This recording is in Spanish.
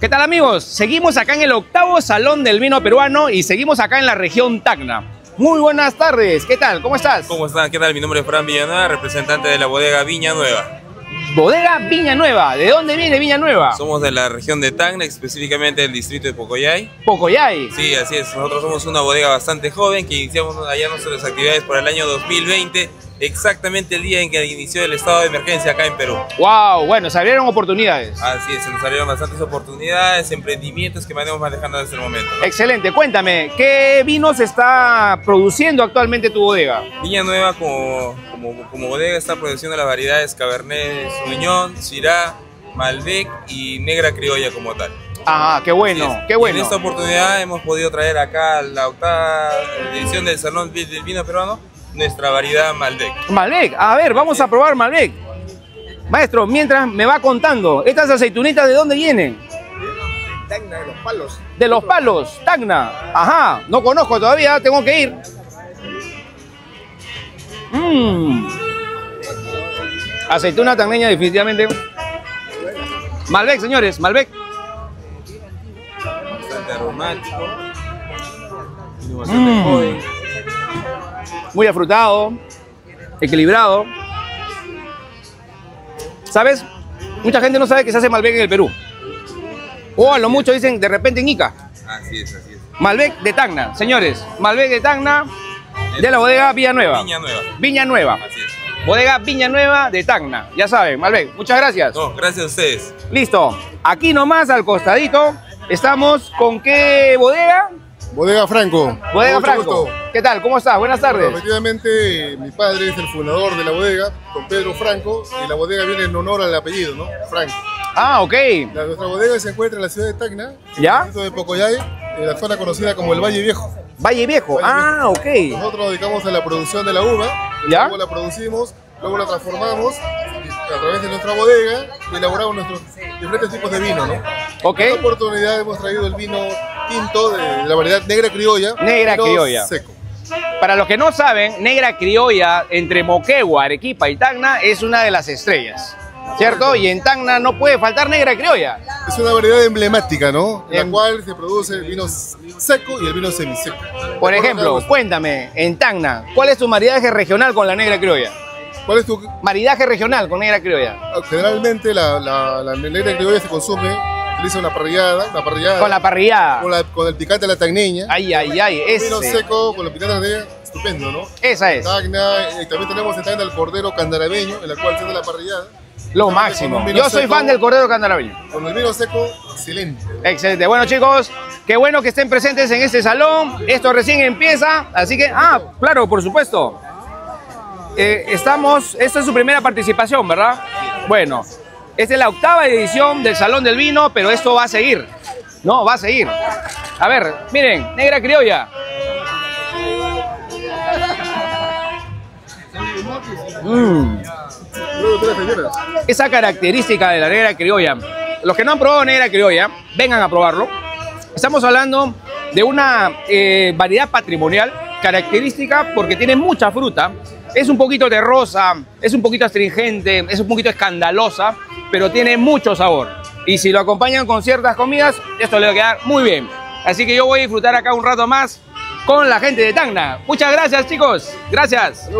¿Qué tal amigos? Seguimos acá en el octavo Salón del Vino Peruano y seguimos acá en la región Tacna. Muy buenas tardes, ¿qué tal? ¿Cómo estás? ¿Cómo están? ¿Qué tal? Mi nombre es Fran Villanueva, representante de la bodega Viña Nueva. Bodega Viña Nueva, ¿de dónde viene Viña Nueva? Somos de la región de Tacna, específicamente del distrito de Pocoyay. Pocoyay. Sí, así es. Nosotros somos una bodega bastante joven que iniciamos allá nuestras actividades por el año 2020 exactamente el día en que inició el estado de emergencia acá en Perú. Wow, bueno, se abrieron oportunidades. Así es, se nos abrieron bastantes oportunidades, emprendimientos que venimos manejando desde el momento. Excelente, cuéntame, ¿qué vinos está produciendo actualmente tu bodega? Viña Nueva como, como, bodega está produciendo las variedades Cabernet Sauvignon, Syrah, Malbec y Negra Criolla como tal. Ah, qué bueno, qué bueno. en esta oportunidad hemos podido traer acá la octava edición del Salón del Vino Peruano nuestra variedad Malbec. Malbec, a ver, vamos a probar Malbec. Maestro, mientras me va contando, ¿estas aceitunitas de dónde vienen? De Tacna, de los palos. De los palos, Tacna. Ajá, no conozco todavía, tengo que ir. Mmm. Aceituna tacneña definitivamente. Malbec, señores, Malbec. Bastante aromático. Bastante joven muy afrutado, equilibrado. ¿Sabes? Mucha gente no sabe que se hace Malbec en el Perú. O a lo mucho dicen de repente en Ica. Así es, así es. Malbec de Tacna, señores. Malbec de Tacna de la bodega Viña Nueva. Viña Nueva. Viña Nueva. Así es. Bodega Viña Nueva de Tacna. Ya saben, Malbec, muchas gracias. No, gracias a ustedes. Listo. Aquí nomás al costadito estamos con qué bodega? Bodega Franco. Bodega Franco. ¿Qué tal? ¿Cómo estás? Buenas tardes. efectivamente, mi padre es el fundador de la bodega, don Pedro Franco, y la bodega viene en honor al apellido, ¿no? Franco. Ah, ok. nuestra bodega se encuentra en la ciudad de Tacna, ¿Ya? en el de Pocoyay, en la zona conocida como el Valle Viejo. Valle Viejo, ah, ok. Nosotros nos dedicamos a la producción de la uva, ¿Ya? luego la producimos, luego la transformamos a través de nuestra bodega y elaboramos nuestros diferentes tipos de vino, ¿no? Ok. En esta oportunidad hemos traído el vino tinto de la variedad negra criolla. Negra criolla. Seco. Para los que no saben, negra criolla entre Moquegua, Arequipa y Tacna es una de las estrellas. ¿Cierto? Y en Tacna no puede faltar negra criolla. Es una variedad emblemática, ¿no? En la cual se produce el vino seco y el vino semiseco. Por ejemplo, cuéntame, en Tacna, ¿cuál es tu maridaje regional con la negra criolla? ¿Cuál es tu maridaje regional con negra criolla? Generalmente la, la negra criolla se consume utiliza una parrillada, una parrillada. Con la parrillada. Con, el picante de la tagneña. Ay, ay, ay. Ese. Vino seco con el picante de la estupendo, ¿no? Esa es. Tagna, y también tenemos en el cordero candarabeño, en la cual se la parrillada. Lo máximo. Yo soy fan del cordero candarabeño. Con el vino seco, excelente. Excelente. Bueno, chicos, qué bueno que estén presentes en este salón. Esto recién empieza, así que, ah, claro, por supuesto. Eh, estamos, esta es su primera participación, ¿verdad? Bueno, esta es la octava edición del Salón del Vino, pero esto va a seguir. No, va a seguir. A ver, miren, negra criolla. Mm. Esa característica de la negra criolla. Los que no han probado negra criolla, vengan a probarlo. Estamos hablando de una eh, variedad patrimonial característica porque tiene mucha fruta. Es un poquito terrosa, es un poquito astringente, es un poquito escandalosa, pero tiene mucho sabor. Y si lo acompañan con ciertas comidas, esto le va a quedar muy bien. Así que yo voy a disfrutar acá un rato más con la gente de Tacna. Muchas gracias, chicos. Gracias.